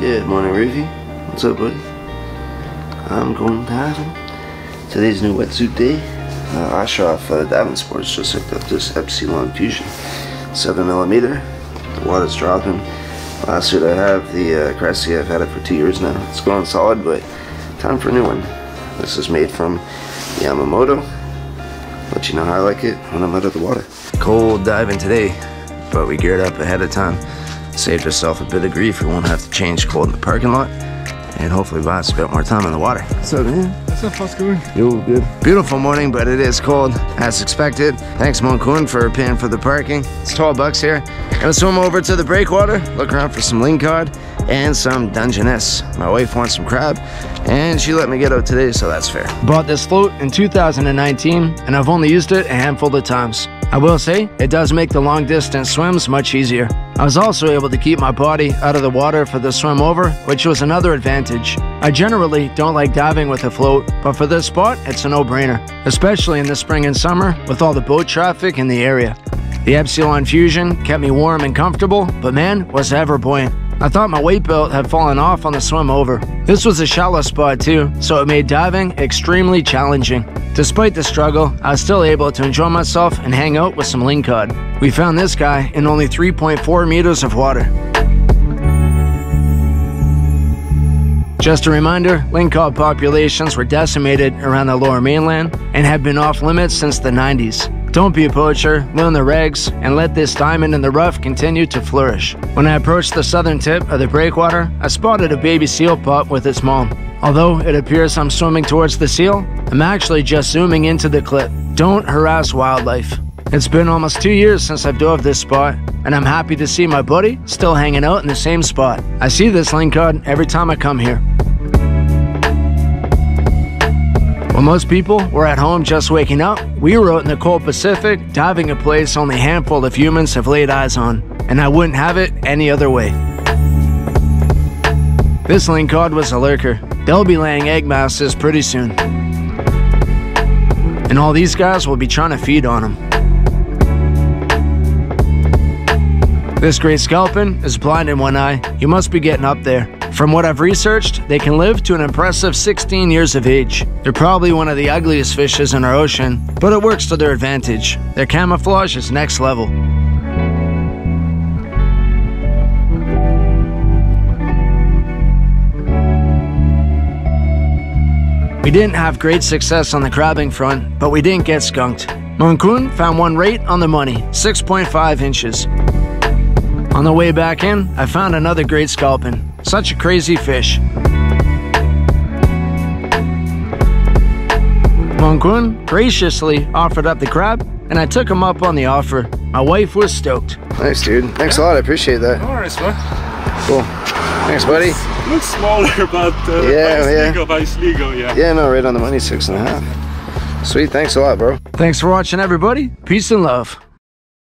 Good morning, Ruthie. What's up, buddy? I'm going diving. Today's new wetsuit day. Uh, Ashraf uh, Diving Sports just hooked up this Epsealon Fusion 7mm. The water's dropping. Last suit I have, the uh, Cressi, I've had it for two years now. It's going solid, but time for a new one. This is made from Yamamoto. Let you know how I like it when I'm out of the water. Cold diving today, but we geared up ahead of time. Saved ourselves a bit of grief. We won't have to change cold in the parking lot. And hopefully Bob spent more time in the water. What's up, man? What's up, how's it going? You good? Beautiful morning, but it is cold, as expected. Thanks, Moncun, for paying for the parking. It's 12 bucks here. Gonna swim over to the breakwater, look around for some lingcod and some Dungeness. My wife wants some crab, and she let me get out today, so that's fair. Bought this float in 2019, and I've only used it a handful of times. I will say, it does make the long distance swims much easier. I was also able to keep my body out of the water for the swim over, which was another advantage. I generally don't like diving with a float, but for this spot, it's a no-brainer, especially in the spring and summer with all the boat traffic in the area. The Epsealon Fusion kept me warm and comfortable, but man, was ever buoyant. I thought my weight belt had fallen off on the swim over. This was a shallow spot too, so it made diving extremely challenging. Despite the struggle, I was still able to enjoy myself and hang out with some lingcod. We found this guy in only 3.4 meters of water. Just a reminder, lingcod populations were decimated around the lower mainland and have been off limits since the 90s. Don't be a poacher, learn the regs, and let this diamond in the rough continue to flourish. When I approached the southern tip of the breakwater, I spotted a baby seal pup with its mom. Although it appears I'm swimming towards the seal, I'm actually just zooming into the clip. Don't harass wildlife. It's been almost two years since I've dove this spot, and I'm happy to see my buddy still hanging out in the same spot. I see this lingcod every time I come here. While most people were at home just waking up, we were out in the cold Pacific diving a place only a handful of humans have laid eyes on, and I wouldn't have it any other way. This lingcod was a lurker. They'll be laying egg masses pretty soon. And all these guys will be trying to feed on them. This great sculpin is blind in one eye. You must be getting up there. From what I've researched, they can live to an impressive 16 years of age. They're probably one of the ugliest fishes in our ocean, but it works to their advantage. Their camouflage is next level. We didn't have great success on the crabbing front, but we didn't get skunked. Moncun found one right on the money, 6.5 inches. On the way back in, I found another great sculpin. Such a crazy fish. Moncun graciously offered up the crab, and I took him up on the offer. My wife was stoked. Thanks, dude. Thanks yeah. a lot. I appreciate that. No worries, man. Cool. Thanks, buddy. Looks, looks smaller, but uh, yeah, yeah. legal, legal, yeah. Yeah, no, right on the money, six and a half. Sweet. Thanks a lot, bro. Thanks for watching, everybody. Peace and love.